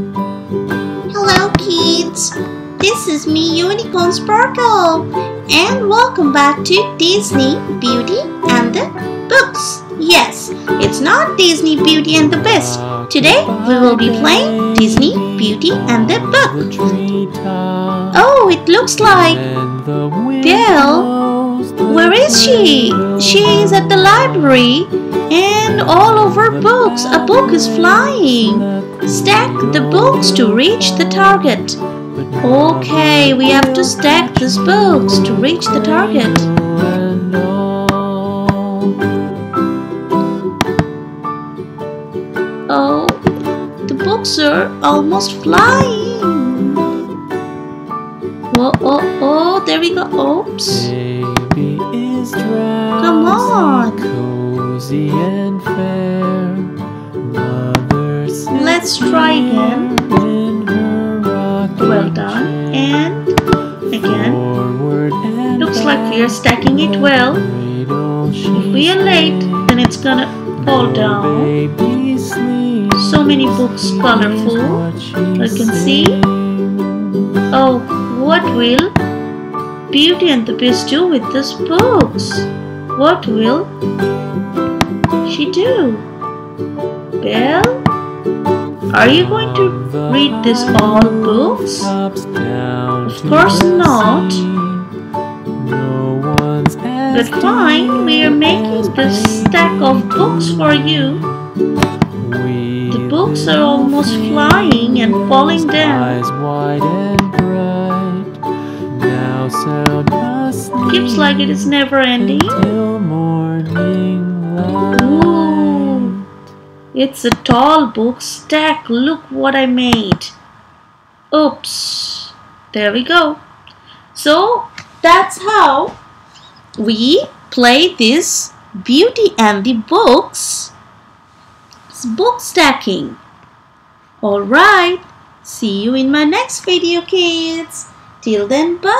Hello kids, this is me Unicorn Sparkle and welcome back to Disney Beauty and the Books. Yes, it's not Disney Beauty and the Beast. Today we will be playing Disney Beauty and the Book. Oh, it looks like Belle. Where is she? She is at the library and all of her books. A book is flying. Stack the books to reach the target. Okay, we have to stack these books to reach the target. Oh, the books are almost flying. Whoa, oh, oh, there we go. Oops. Come on. Let's try again. Well done. And again. Looks like we are stacking it well. If we are late, then it's gonna fall down. So many books colorful. I can see. Oh, what will Beauty and the Beast do with these books? What will she do? Belle? Are you going to read these all books? Of course not. But fine, we are making this stack of books for you. The books are almost flying and falling down. Keeps like it is never ending. It's a tall book stack. Look what I made. Oops. There we go. So that's how we play this Beauty and the Books book stacking. Alright. See you in my next video, kids. Till then, bye.